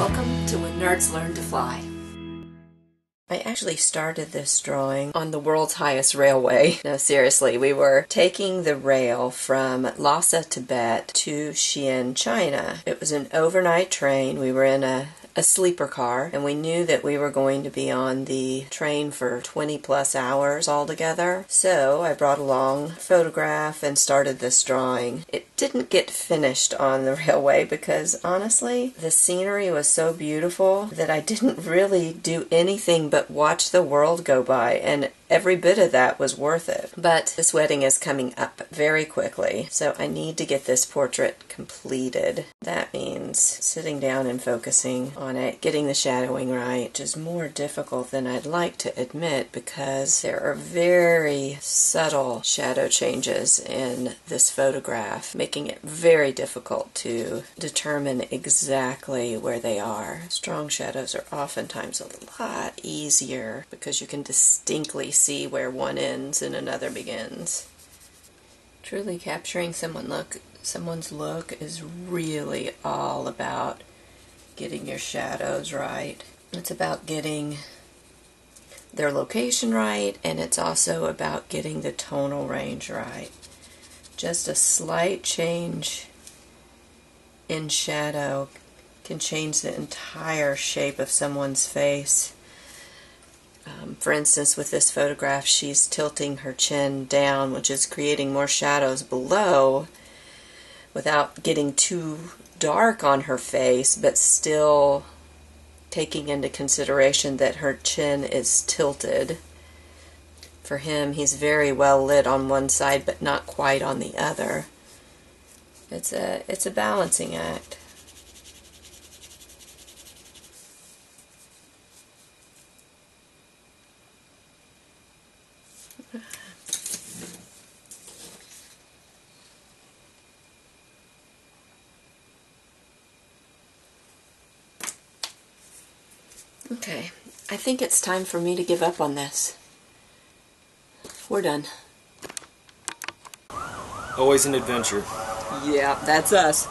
Welcome to When Nerds Learn to Fly. I actually started this drawing on the world's highest railway. No, seriously, we were taking the rail from Lhasa, Tibet to Xi'an, China. It was an overnight train. We were in a a sleeper car, and we knew that we were going to be on the train for 20 plus hours altogether. So I brought along a photograph and started this drawing. It didn't get finished on the railway because honestly, the scenery was so beautiful that I didn't really do anything but watch the world go by, and every bit of that was worth it. But this wedding is coming up very quickly, so I need to get this portrait completed. That means sitting down and focusing on it, getting the shadowing right, which is more difficult than I'd like to admit because there are very subtle shadow changes in this photograph, making it very difficult to determine exactly where they are. Strong shadows are oftentimes a lot easier because you can distinctly see where one ends and another begins. Truly capturing someone look someone's look is really all about getting your shadows right. It's about getting their location right and it's also about getting the tonal range right. Just a slight change in shadow can change the entire shape of someone's face. Um, for instance, with this photograph, she's tilting her chin down, which is creating more shadows below without getting too dark on her face, but still taking into consideration that her chin is tilted. For him, he's very well lit on one side, but not quite on the other. It's a it's a balancing act. Okay, I think it's time for me to give up on this. We're done. Always an adventure. Yeah, that's us.